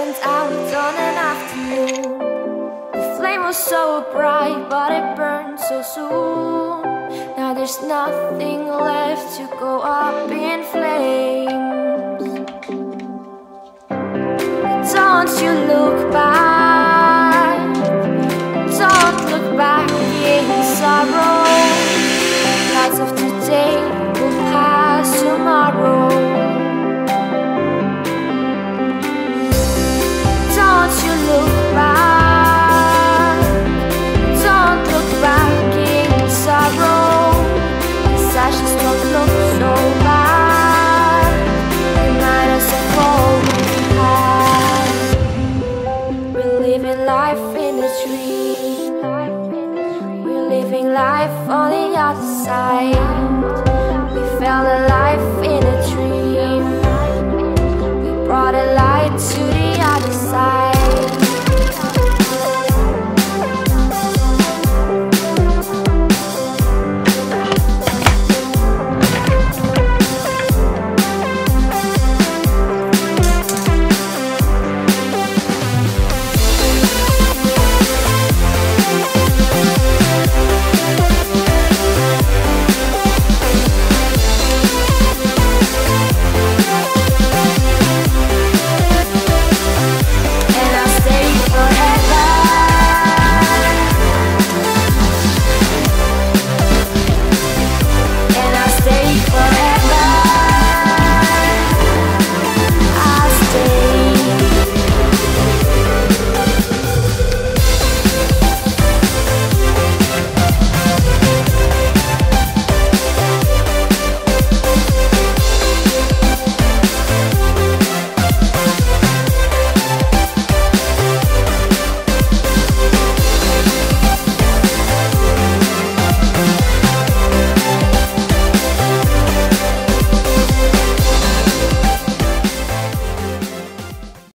went out on an afternoon. The flame was so bright but it burned so soon. Now there's nothing left to go up in flames. Don't you lose life in a dream. We're living life on the outside.